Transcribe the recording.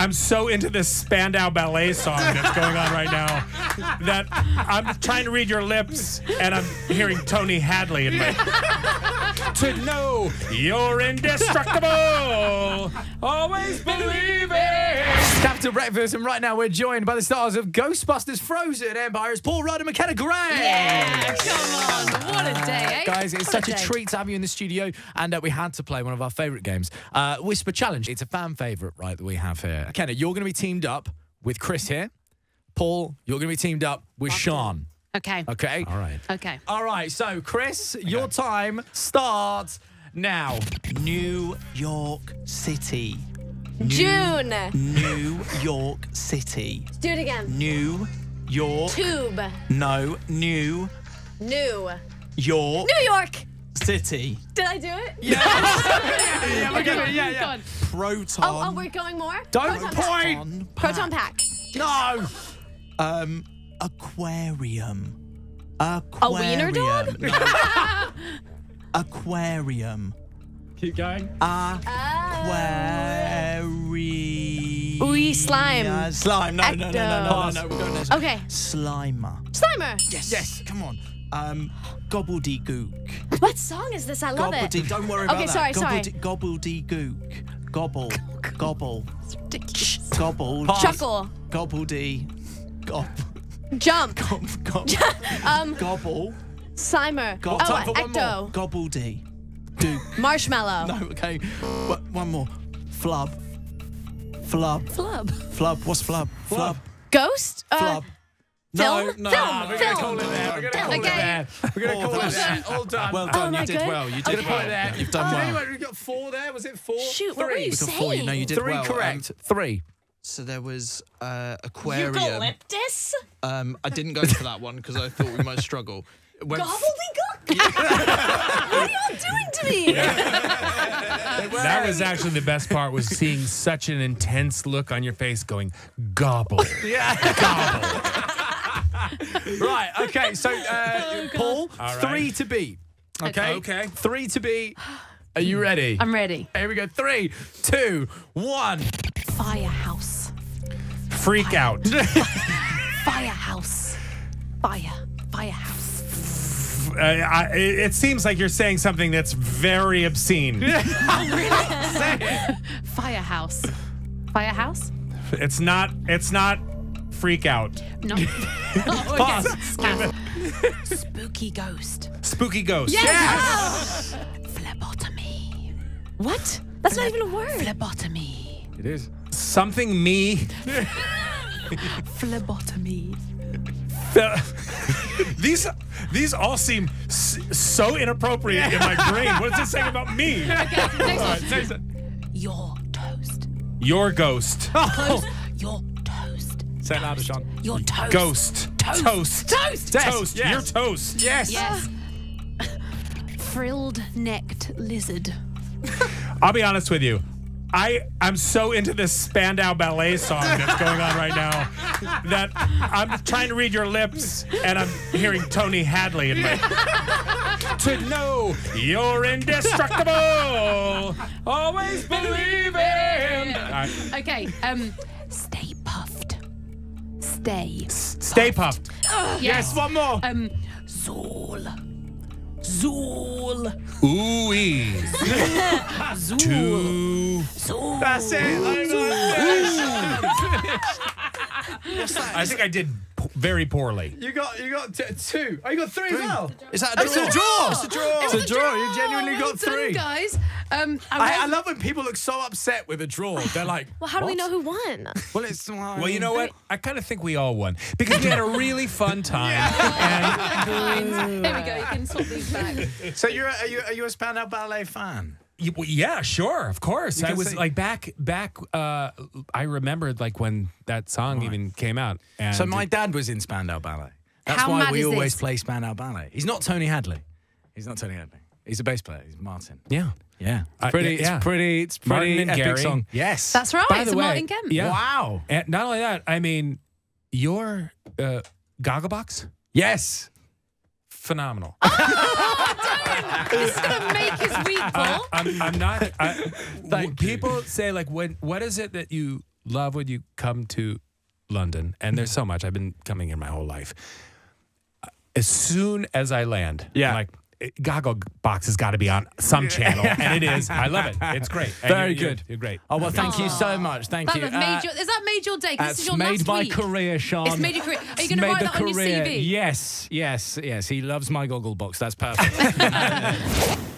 I'm so into this Spandau ballet song that's going on right now that I'm trying to read your lips and I'm hearing Tony Hadley in my. to know you're indestructible, always believe it. Capital Breakfast, and right now we're joined by the stars of Ghostbusters Frozen, Empire's Paul Rudd and McKenna Grace. Yeah, come on. What a day, eh? Guys, it's What such a day. treat to have you in the studio, and uh, we had to play one of our favourite games, uh, Whisper Challenge. It's a fan favourite, right, that we have here. Kenna, you're going to be teamed up with Chris here. Paul, you're going to be teamed up with Sean. Okay. Okay? All right. Okay. All right, so Chris, your time starts now. New York City. June. New York City. Do it again. New York. Tube. No, New New. York New York. City. Did I do it? yeah, we're good. Yeah, Go on. Proton. Oh, oh, we're going more? Don't Proton point. Pack. Proton pack. No. Um, aquarium. A Aquarium. wiener dog? No. aquarium. Keep going. Aquarium. Ooh, slime. Yeah, slime. No, no, no, no, no, no, no. We're going there. Okay. Slimer. Slimer. Yes. Yes. Come on. Um, gobbledygook. What song is this? I love it. Don't worry about Okay, that. sorry, sorry. Gobbledy, gobbledygook. Gobble. Gobble. Gobble. Chuckle. Gobbledy. Gob. Jump. Gob. Gob. Um, Gobble. Slimer. Got oh, time Ecto. more. Gobbledy. Gook. Marshmallow. No, okay. What, one more. Flub. Flub. Flub. Flub. What's flub? Flub. Ghost? Uh, Flub. Film? No, no. Film. We're going to call it there. We're going to call it Okay. there. We're going to call it there. All done. Well Oh, done. am you did good? well. You did Gonna well. it there. You've done Oh, well. anyway, we got four there. Was it four? Shoot, what were you We got four. You know, you did Three well. correct. Um, Three. so there was uh, aquarium. Eucalyptus? Um, I didn't go for that one because I thought we might struggle. It went Gobbledygook. what are y'all doing to me? That was actually the best part was seeing such an intense look on your face going gobble. Right. Okay. So, uh, Paul, All right. three to beat. Okay. Okay. Three to beat. Are you ready? I'm ready. Here we go. Three, two, one. Firehouse. Freak out. Firehouse. Fire. Firehouse. Uh, I, it it seems like you're saying something that's very obscene. Firehouse. Firehouse? It's not. It's not. Freak out. No. oh, Pass. okay. Spooky ghost. Spooky ghost. Yes. Phlebotomy. what? That's not even a word. Phlebotomy. It is. Something me. Phlebotomy. these these all seem s- so inappropriate in my brain. What does it say about me? Okay, next one. Say something. Your toast. Your ghost. Close. Your toast. Say it louder, Sean. Your toast. Ghost. Toast. Toast. Toast. Yes, Toast. yes. You're toast. Yes. Yes. Frilled necked lizard. I'll be honest with you. I I'm so into this Spandau ballet song that's going on right now that I'm trying to read your lips and I'm hearing Tony Hadley in my. to know you're indestructible, always believe in. Right, Okay. Um. Stay Puft. Stay. stay Puft. Yes. One more. Um. Zuul. Zuul. Ooh ee. Zuul. Two. Zuul. That's it. I think I did p- very poorly. You got you got t- two. Oh, you got three, as well. Is that a It's a draw. It's a draw. It's a draw. You genuinely Well got done, three. guys. Um. I, I, I love when people look so upset with a draw. They're like, Well, how do we know who won? Well, it's Well, you know what? I kind of think we all won because we had a really fun time. And there we go. You can swap these back. So you're a, are you are you a Spandau Ballet fan? Y- well, Yeah, sure, of course. I was say- like back, back. Uh, I remembered like when that song even came out. And So my dad was in Spandau Ballet. That's How why we always this? play Spandau Ballet. He's not Tony Hadley. He's not Tony Hadley. He's a bass player. He's Martin. yeah, Yeah, it's Uh, pretty. yeah. It's pretty. It's Martin pretty and epic Gary. song. Yes, That's right. By it's the a way, Martin Kemp. yeah. Wow. and not only that, I mean, your uh, Gogglebox, Yes. Phenomenal. This is gonna make his week, Paul. I'm, I'm not. I, w- people say like, when what is it that you love when you come to London, and there's so much. I've been coming here my whole life. As soon as I land, Yeah. I'm like. Goggle box has got to be on some channel, and it is. I love it. It's great. And Very you're- you're- good. You're great. Oh well, thank you so much. Thank That you. have made Uh, your, has that made your day? 'Cause This That's is your made last my week. career, Sean. It's made your career. Are you going to made write the that on your. CV? Yes, yes, yes. He loves my goggle box. That's perfect.